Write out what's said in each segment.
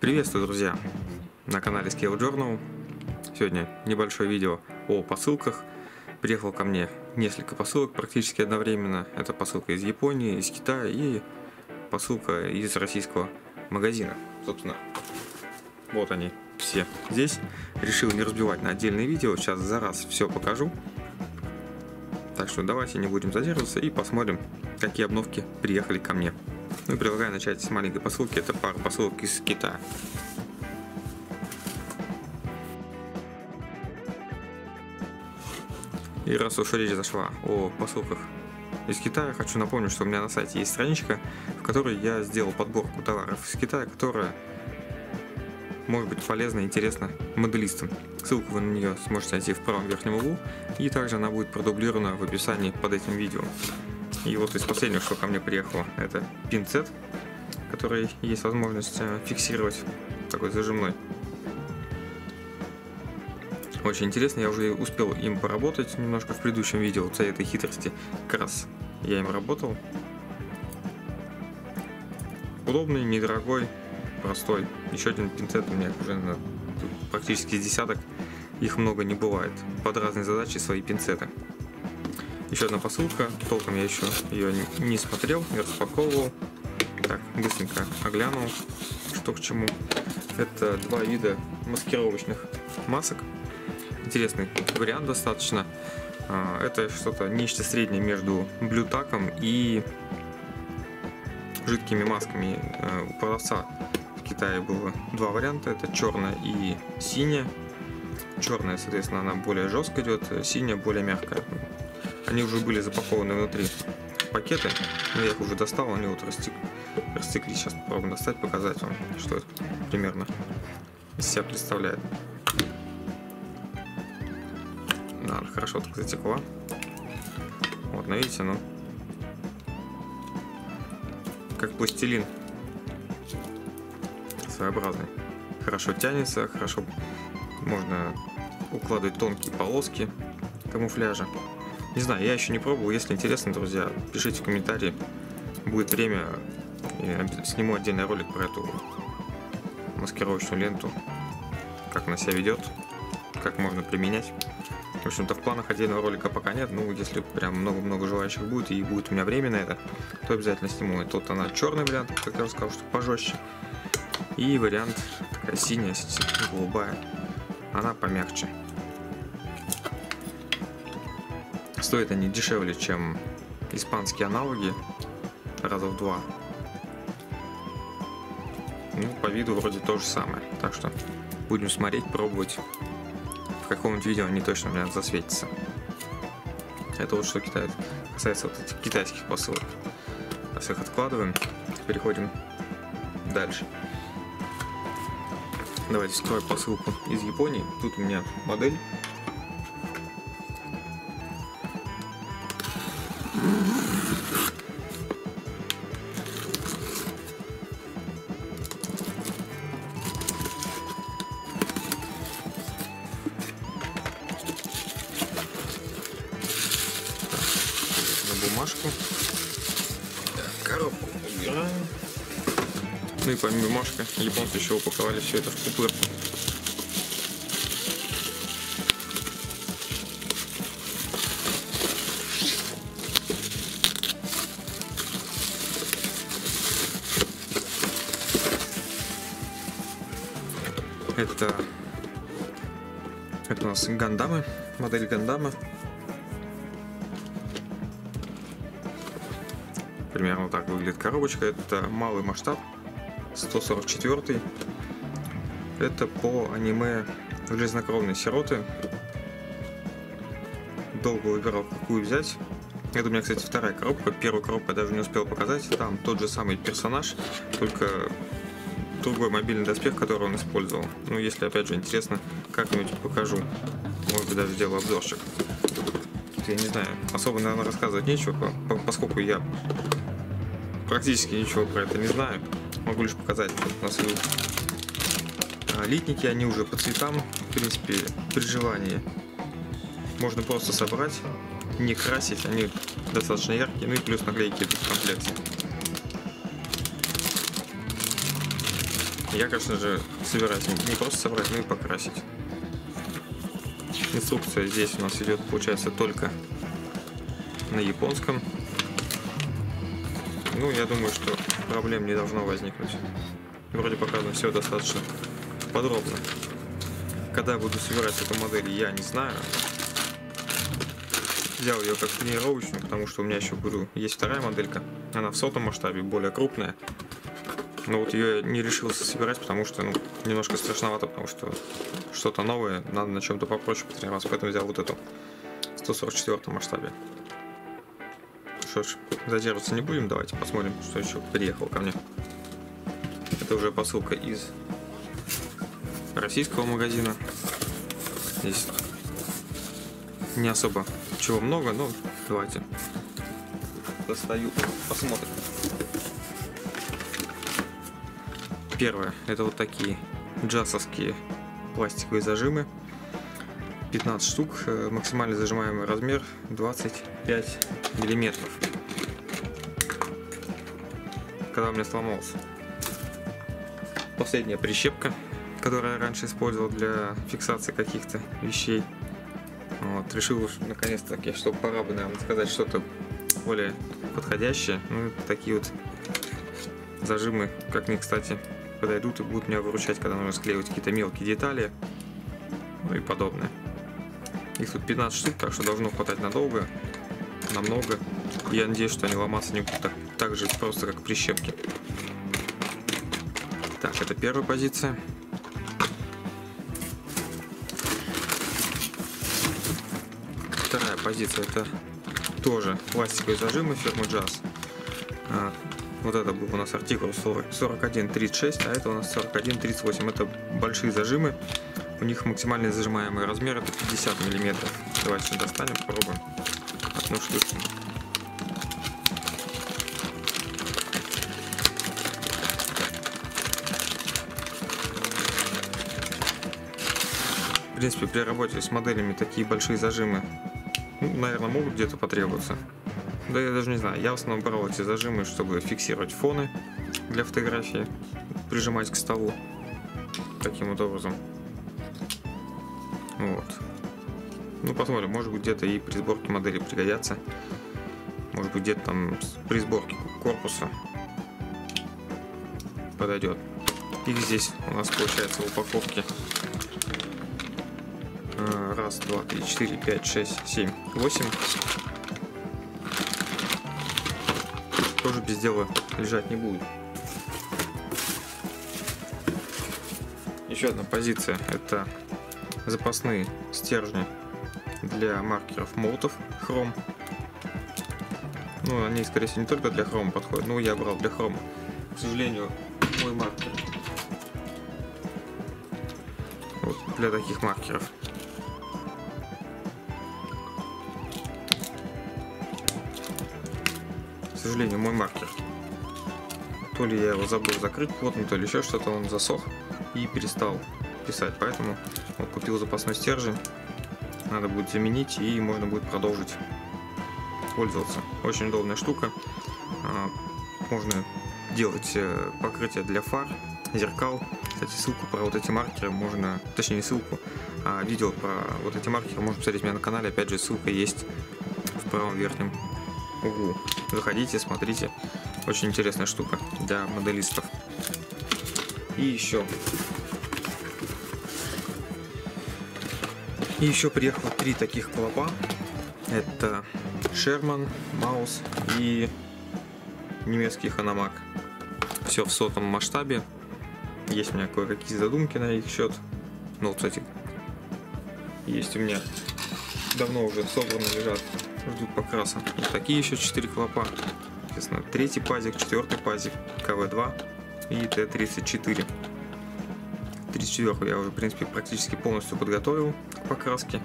Приветствую, друзья! На канале Scale Journal. Сегодня небольшое видео о посылках. Приехало ко мне несколько посылок практически одновременно. Это посылка из Японии, из Китая и посылка из российского магазина. Собственно, вот они все здесь. Решил не разбивать на отдельные видео. Сейчас за раз все покажу. Так что давайте не будем задерживаться и посмотрим, какие обновки приехали ко мне. Ну и предлагаю начать с маленькой посылки. Это пара посылок из Китая. И раз уж речь зашла о посылках из Китая, хочу напомнить, что у меня на сайте есть страничка, в которой я сделал подборку товаров из Китая, которая может быть полезна и интересна моделистам. Ссылку вы на нее сможете найти в правом верхнем углу, и также она будет продублирована в описании под этим видео. И вот из последнего, что ко мне приехало, это пинцет, который есть возможность э, фиксировать, такой зажимной. Очень интересно, я уже успел им поработать немножко в предыдущем видео, вот этой хитрости, как раз я им работал. Удобный, недорогой, простой. Еще один пинцет у меня уже на практически десяток, их много не бывает. Под разные задачи свои пинцеты. Еще одна посылка, толком я еще ее не смотрел, не распаковывал. Так, быстренько оглянул, что к чему. Это два вида маскировочных масок. Интересный вариант достаточно. А, это что-то нечто среднее между блютаком и жидкими масками. А, у продавца в Китае было два варианта. Это черная и синяя. Черная, соответственно, она более жестко идет, синяя более мягкая. Они уже были запакованы внутри пакеты, но я их уже достал, они вот растек... растекли. Сейчас попробуем достать, показать вам, что это примерно из себя представляет. Да, хорошо так затекла. Вот, но видите, ну, как пластилин своеобразный. Хорошо тянется, хорошо можно укладывать тонкие полоски камуфляжа. Не знаю, я еще не пробовал. Если интересно, друзья, пишите в комментарии. Будет время, и сниму отдельный ролик про эту маскировочную ленту. Как она себя ведет, как можно применять. В общем-то, в планах отдельного ролика пока нет. Ну, если прям много-много желающих будет, и будет у меня время на это, то обязательно сниму. И тут она черный вариант, как я уже сказал, что пожестче. И вариант такая синяя, голубая. Она помягче. Стоят они дешевле, чем испанские аналоги, раза в два. Ну, по виду вроде то же самое. Так что будем смотреть, пробовать. В каком-нибудь видео они точно, наверное, засветятся. Это вот что китайцев, касается вот этих китайских посылок. Сейчас их откладываем. Переходим дальше. Давайте вскрою посылку из Японии. Тут у меня модель бумажку. коробку убираем. Ну и помимо бумажки, японцы еще упаковали все это в куплер. Это, это у нас Гандамы, модель Гандама Примерно так выглядит коробочка. Это малый масштаб, 144. Это по аниме «Железнокровные сироты». Долго выбирал, какую взять. Это у меня, кстати, вторая коробка. Первую коробку я даже не успел показать. Там тот же самый персонаж, только другой мобильный доспех, который он использовал. Ну, если, опять же, интересно, как-нибудь покажу. Может быть, даже сделаю обзорчик. Я не знаю, особо, наверное, рассказывать нечего, поскольку я практически ничего про это не знаю. Могу лишь показать на свою а, литники, они уже по цветам, в принципе, при желании. Можно просто собрать, не красить, они достаточно яркие, ну и плюс наклейки в комплекте. Я, конечно же, собираюсь не просто собрать, но и покрасить. Инструкция здесь у нас идет, получается, только на японском. Ну, я думаю, что проблем не должно возникнуть. Вроде показано все достаточно подробно. Когда я буду собирать эту модель, я не знаю. Взял ее как тренировочную, потому что у меня еще буду есть вторая моделька. Она в сотом масштабе, более крупная. Но вот ее не решился собирать, потому что ну, немножко страшновато, потому что что-то новое, надо на чем-то попроще потренироваться, поэтому взял вот эту в 144 масштабе. Что ж, задерживаться не будем, давайте посмотрим, что еще приехал ко мне. Это уже посылка из российского магазина. Здесь не особо чего много, но давайте достаю, посмотрим. Первое, это вот такие джасовские пластиковые зажимы. 15 штук, э, максимально зажимаемый размер 25 миллиметров. Когда у меня сломался. Последняя прищепка, которую я раньше использовал для фиксации каких-то вещей. Вот, решил наконец-таки, что пора бы, наверное, сказать что-то более подходящее. Ну, такие вот зажимы, как ни кстати, подойдут и будут меня выручать, когда нужно склеивать какие-то мелкие детали, ну и подобное. Их тут 15 штук, так что должно хватать надолго, намного. Я надеюсь, что они ломаться не будут так, так же просто, как прищепки. Так, это первая позиция. Вторая позиция это тоже пластиковые зажимы фирмы Jazz. Вот это был у нас артикул 41.36, а это у нас 41.38. Это большие зажимы. У них максимальный зажимаемый размер это 50 миллиметров. Давайте достанем, попробуем. Одну штучку. В принципе, при работе с моделями такие большие зажимы, ну, наверное, могут где-то потребоваться. Да я даже не знаю, я в основном брал эти зажимы, чтобы фиксировать фоны для фотографии, прижимать к столу таким вот образом. Вот. Ну, посмотрим, может быть где-то и при сборке модели пригодятся. Может быть где-то там при сборке корпуса подойдет. И здесь у нас получается в упаковке а, раз, два, три, четыре, пять, шесть, семь, восемь тоже без дела лежать не будет. Еще одна позиция это запасные стержни для маркеров молотов хром. Ну, они, скорее всего, не только для хрома подходят, но я брал для хрома. К сожалению, мой маркер вот, для таких маркеров сожалению, мой маркер. То ли я его забыл закрыть плотно, то ли еще что-то, он засох и перестал писать. Поэтому вот купил запасной стержень. Надо будет заменить и можно будет продолжить пользоваться. Очень удобная штука. А, можно делать э, покрытие для фар, зеркал. Кстати, ссылку про вот эти маркеры можно, точнее не ссылку, а видео про вот эти маркеры можно посмотреть у меня на канале. Опять же, ссылка есть в правом верхнем углу. Заходите, смотрите. Очень интересная штука для моделистов. И еще. И еще приехало три таких клопа. Это Шерман, Маус и немецкий Ханамак. Все в сотом масштабе. Есть у меня кое-какие задумки на их счет. Ну, кстати, есть у меня давно уже собраны, лежат ждут покраса. Вот такие еще 4 клопа. Третий пазик, четвертый пазик, КВ-2 и Т-34. 34 я уже, в принципе, практически полностью подготовил к покраске.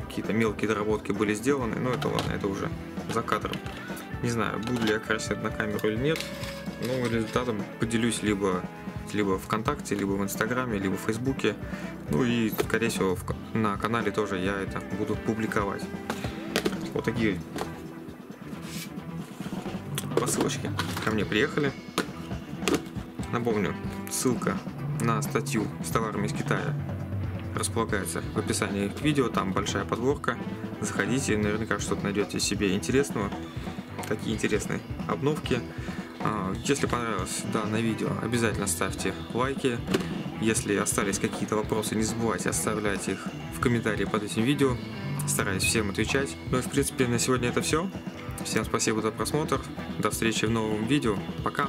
Какие-то мелкие доработки были сделаны, но это ладно, это уже за кадром. Не знаю, буду ли я красить на камеру или нет, но результатом поделюсь либо либо ВКонтакте, либо в Инстаграме, либо в Фейсбуке. Ну и, скорее всего, на канале тоже я это буду публиковать. Вот такие посылочки ко мне приехали. Напомню, ссылка на статью с товарами из Китая располагается в описании к видео, там большая подборка. Заходите, наверняка что-то найдете себе интересного. Такие интересные обновки. А, если понравилось данное видео, обязательно ставьте лайки. Если остались какие-то вопросы, не забывайте оставлять их в комментарии под этим видео. Стараюсь всем отвечать. Ну и в принципе на сегодня это все. Всем спасибо за просмотр. До встречи в новом видео. Пока.